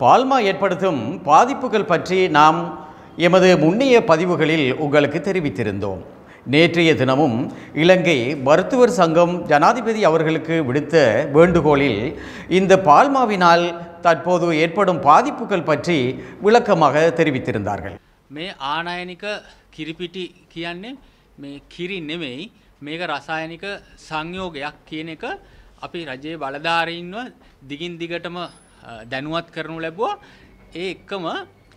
பால்மா ஏற்படுத்தும் பாதிப்புகள் பற்றி நாம் எமது முன்னைய பதிவுகளில் உங்களுக்கு தெரிவித்திருந்தோம் நேற்றைய தினமும் இலங்கை மருத்துவர் சங்கம் ஜனாதிபதி அவர்களுக்கு விடுத்த வேண்டுகோளில் இந்த பால்மாவினால் தற்போது ஏற்படும் பாதிப்புகள் பற்றி விளக்கமாக தெரிவித்திருந்தார்கள் මේ ආනයනික කිරිපිටි කියන්නේ මේ කිරි නෙමෙයි මේක රසායනික සංයෝගයක් කියන එක අපි රජයේ බලධාරීන්ව දිගින් දිගටම අ, දැනුවත් කරනු ලැබුවා ඒ එක්කම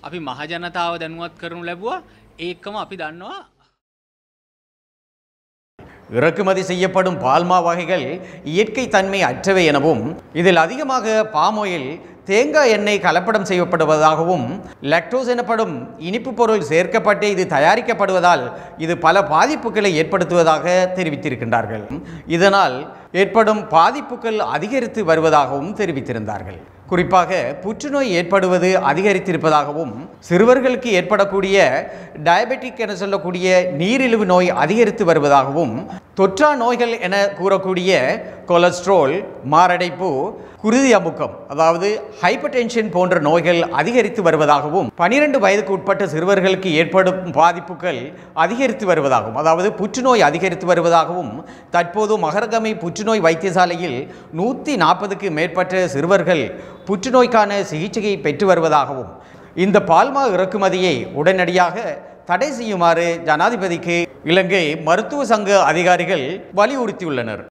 අපි මහජනතාව දැනුවත් කරනු ලැබුවා ඒ එක්කම අපි දන්නවා இறக்குமதி செய்யப்படும் பால்மா வகைகள் இயற்கை தன்மை அற்றவை எனவும் இதில் அதிகமாக பாமோயில் தேங்காய் எண்ணெய் கலப்படம் செய்யப்படுவதாகவும் லாக்டோஸ் எனப்படும் இனிப்பு பொருள் சேர்க்கப்பட்டு இது தயாரிக்கப்படுவதால் இது பல பாதிப்புகளை ஏற்படுத்துவதாக தெரிவித்திருக்கின்றார்கள் இதனால் ஏற்படும் பாதிப்புகள் அதிகரித்து வருவதாகவும் தெரிவித்திருந்தார்கள் குறிப்பாக புற்றுநோய் ஏற்படுவது அதிகரித்திருப்பதாகவும் சிறுவர்களுக்கு ஏற்படக்கூடிய டயபெட்டிக் என சொல்லக்கூடிய நீரிழிவு நோய் அதிகரித்து வருவதாகவும் தொற்றா நோய்கள் என கூறக்கூடிய கொலஸ்ட்ரோல் மாரடைப்பு குருதி அமுக்கம் அதாவது ஹைப்பர்டென்ஷன் போன்ற நோய்கள் அதிகரித்து வருவதாகவும் பனிரெண்டு வயதுக்கு உட்பட்ட சிறுவர்களுக்கு ஏற்படும் பாதிப்புகள் அதிகரித்து வருவதாகவும் அதாவது புற்றுநோய் அதிகரித்து வருவதாகவும் தற்போது மகரகமை புற்றுநோய் வைத்தியசாலையில் நூற்றி நாற்பதுக்கு மேற்பட்ட சிறுவர்கள் புற்றுநோய்க்கான சிகிச்சையை பெற்று வருவதாகவும் இந்த பால்மா இறக்குமதியை உடனடியாக தடை செய்யுமாறு ஜனாதிபதிக்கு இலங்கை மருத்துவ சங்க அதிகாரிகள் வலியுறுத்தியுள்ளனர்.